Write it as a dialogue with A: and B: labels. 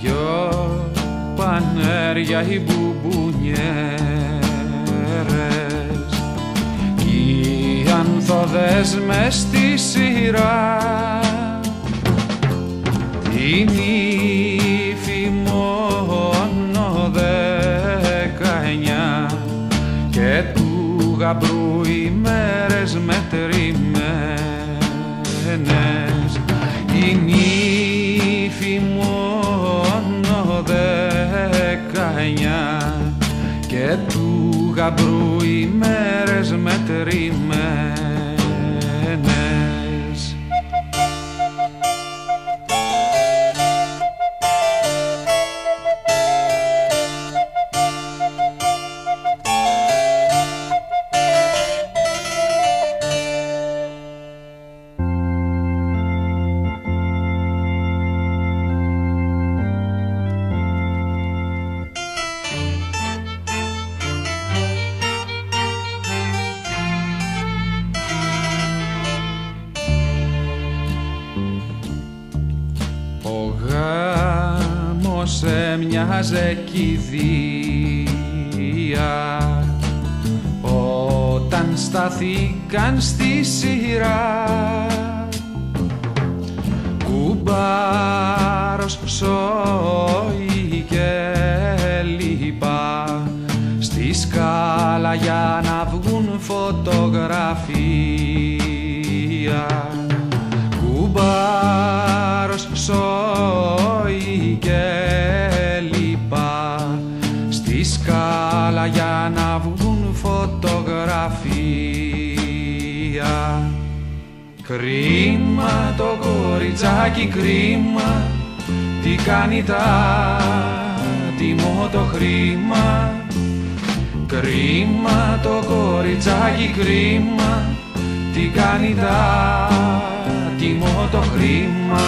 A: δυο πανέρια οι μπουμπουνιέρες. Κι οι ανθοδές μες στη σειρά την ύφη μόνο δεκαεννιά και του γαμπρού οι και του γαμπρού οι μέρες μετρημένες Ο γάμος έμοιαζε κηδεία. Όταν σταθήκαν στη σειρά κουμπάρος σόι και λίπα στη σκάλα για να βγουν φωτογραφία στη σκάλα για να βγουν φωτογραφία. Κρίμα το κοριτσάκι κρίμα. Τι κάνει τα τιμώ το χρήμα. Κρίμα το κοριτσάκι κρίμα. Τι κάνει τα τιμώ το χρήμα